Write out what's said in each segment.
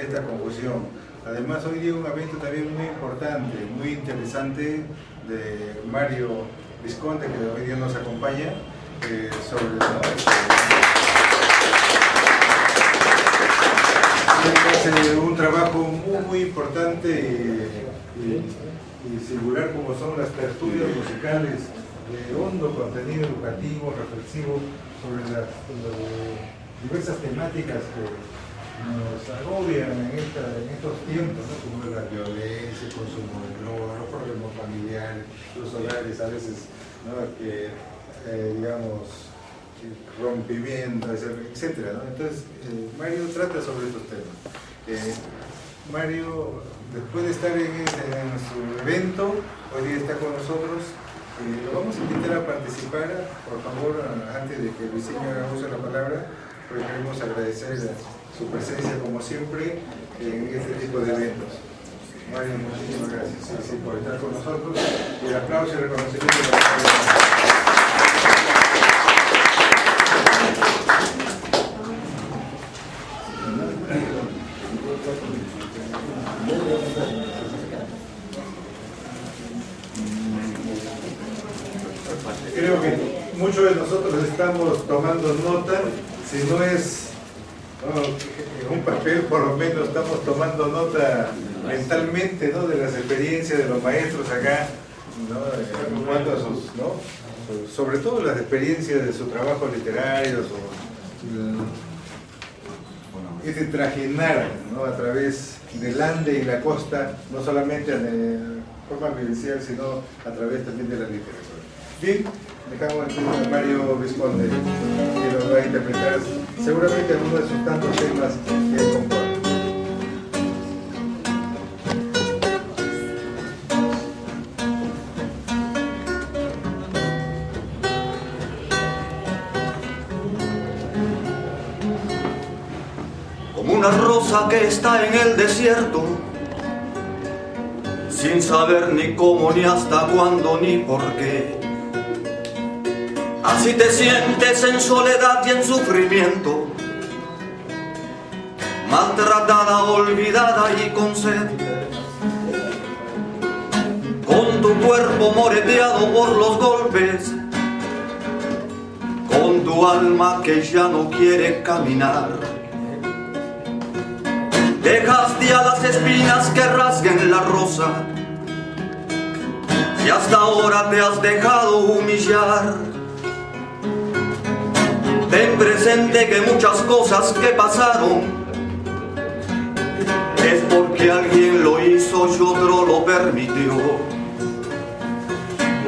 esta confusión. Además, hoy día un evento también muy importante, muy interesante de Mario Visconte, que hoy día nos acompaña, eh, sobre hace un trabajo muy, muy importante y, singular como son las tertulias musicales de hondo contenido educativo, reflexivo sobre las diversas temáticas que nos agobian en, esta, en estos tiempos, ¿no? como la violencia, el consumo de drogas, los problemas familiares, los hogares a veces, ¿no? que, eh, digamos, rompimiento, etc. ¿no? Entonces, eh, Mario trata sobre estos temas. Eh, Mario, después de estar en, su evento, hoy día está con nosotros, lo vamos a invitar a participar, por favor, antes de que Luisinho haga uso la palabra, porque queremos agradecer su presencia como siempre en este tipo de eventos. Mario, muchísimas gracias sí, por estar con nosotros y el aplauso y el reconocimiento de Creo que muchos de nosotros estamos tomando nota, si no es un papel por lo menos estamos tomando nota mentalmente ¿no? de las experiencias de los maestros acá, ¿no? ¿no? sobre todo las experiencias de su trabajo literario, su, ese trajinar ¿no? a través del Ande y la costa, no solamente de forma vivencial, sino a través también de la literatura. Bien, dejamos a Mario Visconde, que nos va a interpretar seguramente alguno de sus tantos temas que él compone. Como una rosa que está en el desierto, sin saber ni cómo, ni hasta cuándo, ni por qué Así te sientes en soledad y en sufrimiento, maltratada, olvidada y con sed. Con tu cuerpo moreteado por los golpes, con tu alma que ya no quiere caminar. Dejaste a las espinas que rasguen la rosa, y hasta ahora te has dejado humillar. Ten presente que muchas cosas que pasaron es porque alguien lo hizo y otro lo permitió.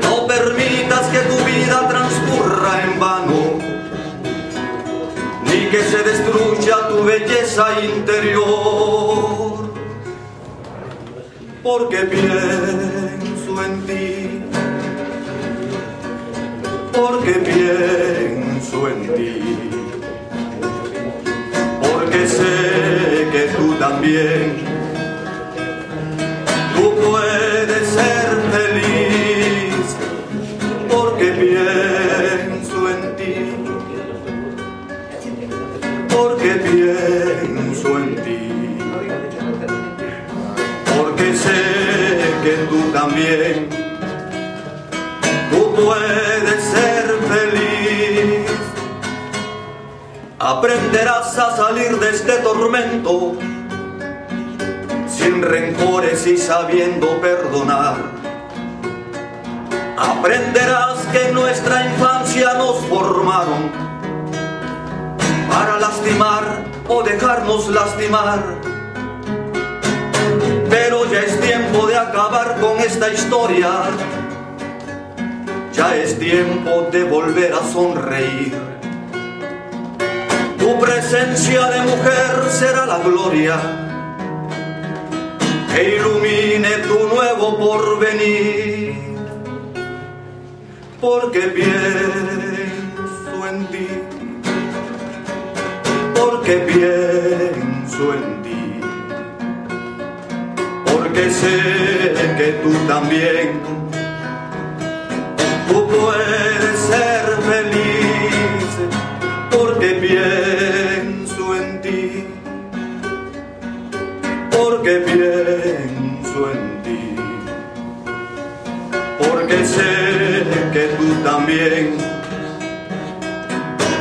No permitas que tu vida transcurra en vano, ni que se destruya tu belleza interior. Porque pienso en ti, porque pienso Porque sé que tú también, tú puedes ser feliz. Porque pienso en ti. Porque pienso en ti. Porque sé que tú también, tú puedes Aprenderás a salir de este tormento sin rencores y sabiendo perdonar. Aprenderás que nuestra infancia nos formaron para lastimar o dejarnos lastimar. Pero ya es tiempo de acabar con esta historia. Ya es tiempo de volver a sonreír. Tu presencia de mujer será la gloria que ilumine tu nuevo porvenir. Porque pienso en ti, porque pienso en ti, porque sé que tú también, porque pienso en ti, porque sé que tú también,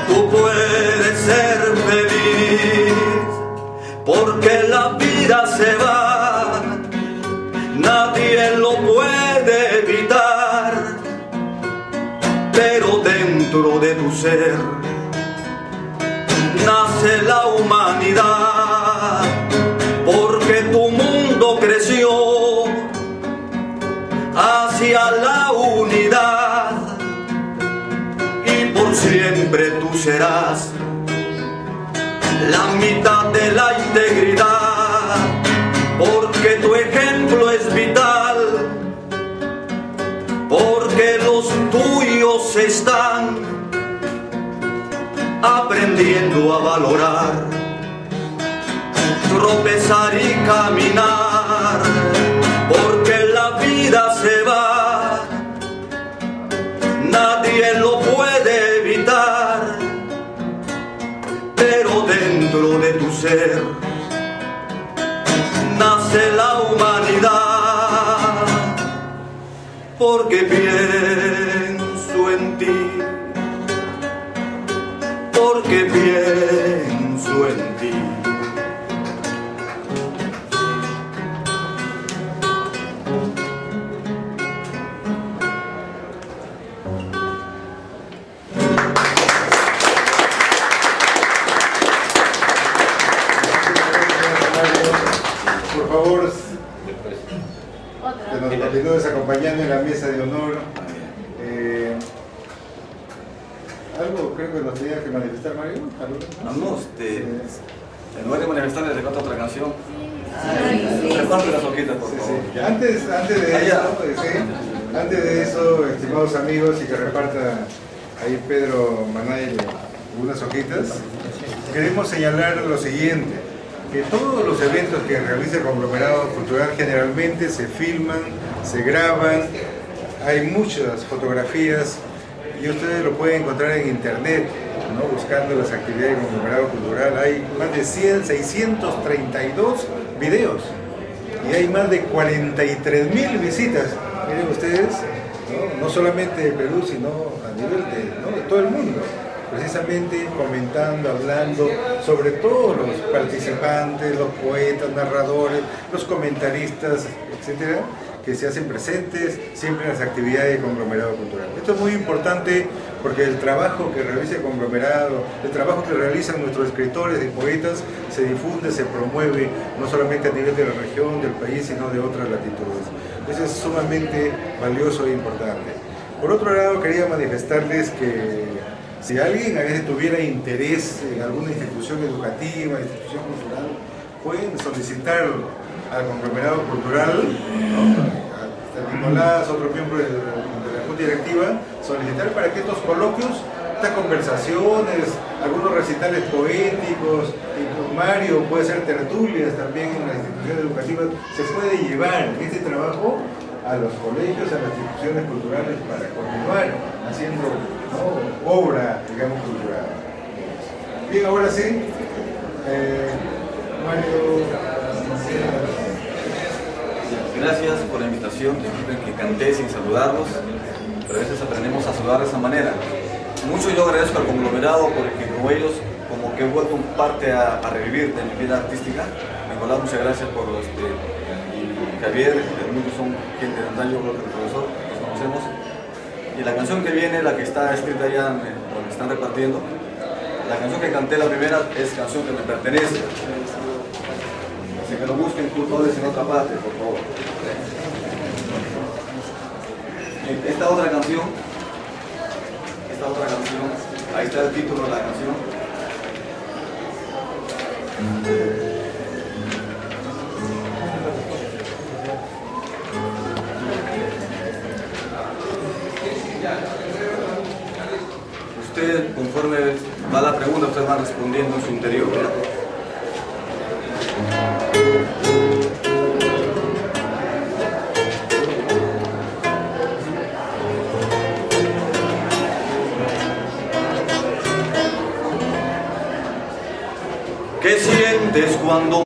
tú puedes ser feliz, porque la vida se va, nadie lo puede evitar, pero dentro de tu ser siempre tú serás la mitad de la integridad, porque tu ejemplo es vital, porque los tuyos están aprendiendo a valorar, tropezar y caminar, nace la humanidad, porque pienso en ti. Porque pienso algo creo que nos tenía que manifestar Mario. No, no, este, en lugar de manifestarles, le canto otra canción. Reparte las hojitas, por Sí, favor. Antes, antes de Ah, eso, sí, antes de eso, estimados amigos, y que reparta ahí Pedro Manay unas hojitas, queremos señalar lo siguiente, que todos los eventos que realiza el conglomerado cultural generalmente se filman, se graban, hay muchas fotografías y ustedes lo pueden encontrar en internet, ¿no? buscando las actividades del conglomerado cultural. Hay más de 100, 632 videos y hay más de 43 mil visitas. Miren ustedes, ¿no? no solamente de Perú, sino a nivel de, todo el mundo. Precisamente comentando, hablando sobre todos los participantes, los poetas, narradores, los comentaristas, etcétera, que se hacen presentes siempre en las actividades del conglomerado cultural. Esto es muy importante porque el trabajo que realiza el conglomerado, el trabajo que realizan nuestros escritores y poetas se difunde, se promueve, no solamente a nivel de la región, del país, sino de otras latitudes. Eso es sumamente valioso e importante. Por otro lado, quería manifestarles que si alguien a veces tuviera interés en alguna institución educativa, institución cultural, pueden solicitar al conglomerado cultural. A Nicolás, otro miembro de, la Junta Directiva, solicitar para que estos coloquios, estas conversaciones, algunos recitales poéticos, Mario puede ser tertulias también en las instituciones educativas, se puede llevar este trabajo a los colegios, a las instituciones culturales para continuar haciendo obra, digamos, cultural. Bien, ahora sí, eh, Mario. Gracias por la invitación. Disculpen que canté sin saludarlos, pero a veces aprendemos a saludar de esa manera. Mucho yo agradezco al conglomerado porque como ellos, como que he vuelto parte a, revivir de mi vida artística. Nicolás, muchas gracias por este, y Javier, muchos son gente de antaño, creo que el profesor, nos conocemos. Y la canción que viene, la que está escrita ya, donde están repartiendo, la canción que canté la primera es canción que me pertenece. Así que lo busquen cultores en otra parte, por favor esta otra canción, esta otra canción, ahí está el título de la canción. Usted, conforme va la pregunta, usted va respondiendo en su interior. es cuando